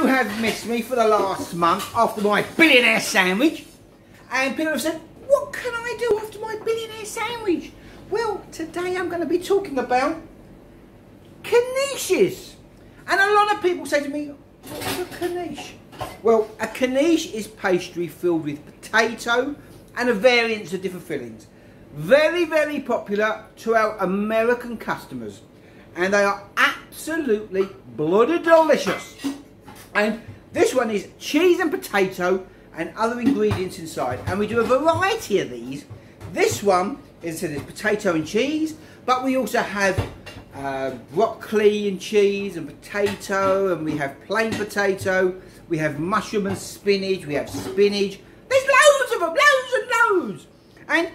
you have missed me for the last month after my billionaire sandwich. And people have said, what can I do after my billionaire sandwich? Well, today I'm going to be talking about knishes. And a lot of people say to me, what's a knish? Well, a knish is pastry filled with potato and a variance of different fillings. Very, very popular to our American customers. And they are absolutely bloody delicious. And this one is cheese and potato and other ingredients inside. And we do a variety of these. This one is potato and cheese, but we also have uh, broccoli and cheese and potato, and we have plain potato, we have mushroom and spinach, we have spinach. There's loads of them, loads and loads. And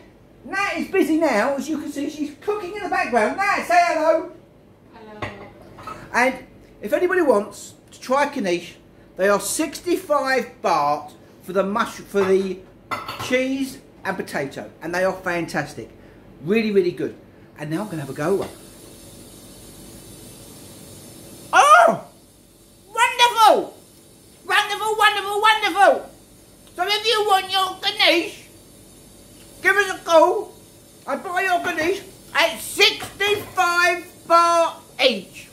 Nat is busy now, as you can see, she's cooking in the background. Nat, say hello. Hello. And if anybody wants to try knish, they are 65 baht for the mush for the cheese and potato, and they are fantastic, really, really good. And now I'm gonna have a go. one. Oh, wonderful, wonderful, wonderful, wonderful. So if you want your knish, give us a call. I buy your knish at 65 baht each.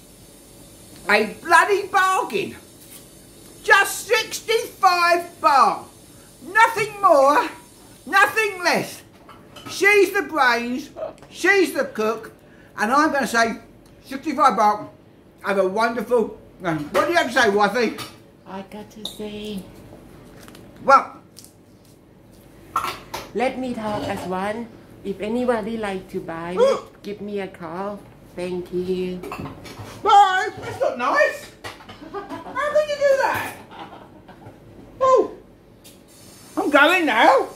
A bloody bargain. Just 65 baht. Nothing more, nothing less. She's the brains, she's the cook, and I'm going to say 65 baht. Have a wonderful. um, What do you have to say, wifey? I got to say, Well, let me talk as one. If anybody like to buy, give me a call. Thank you. That's not nice. How can you do that? Oh, I'm going now.